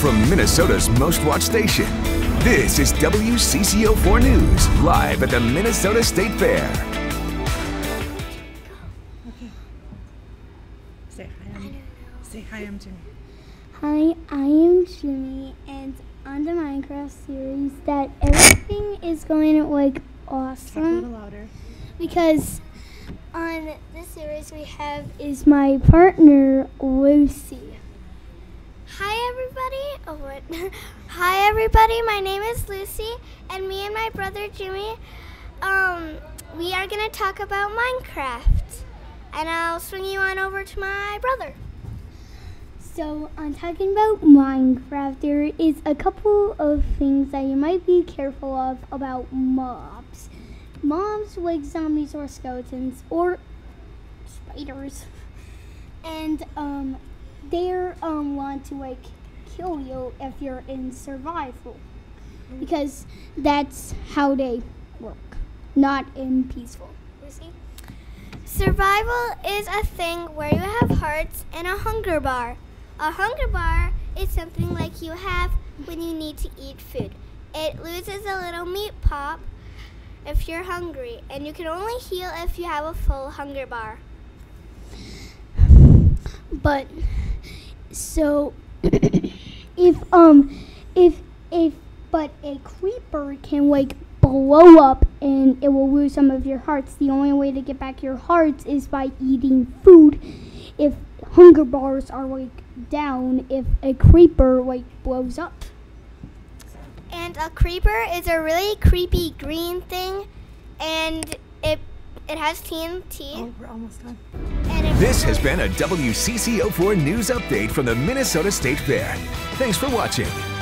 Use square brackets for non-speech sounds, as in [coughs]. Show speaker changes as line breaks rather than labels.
From Minnesota's most watched station, this is WCCO4 News, live at the Minnesota State Fair.
Okay. Say hi. Um, I'm, say hi. Um, I'm Jimmy.
Hi, I am Jimmy, and on the Minecraft series, that everything is going like
Talk a little
awesome
louder.
because on this series we have is my partner Lucy.
Hi everybody. Oh what? [laughs] Hi everybody. My name is Lucy and me and my brother Jimmy um we are to talk about Minecraft. And I'll swing you on over to my brother.
So, on talking about Minecraft, there is a couple of things that you might be careful of about mobs. Mobs like zombies or skeletons or spiders, [laughs] and um, they um want to like kill you if you're in survival, because that's how they work, not in peaceful.
Lucy. Survival is a thing where you have hearts and a hunger bar. A hunger bar is something like you have when you need to eat food. It loses a little meat pop if you're hungry, and you can only heal if you have a full hunger bar.
But so [coughs] if um if if but a creeper can like blow up and it will lose some of your hearts. The only way to get back your hearts is by eating food. If hunger bars are like down, if a creeper like blows up.
And a creeper is a really creepy green thing, and it it has TNT.
Oh, we're almost done.
This has been a WCCO4 News Update from the Minnesota State Fair. Thanks for watching.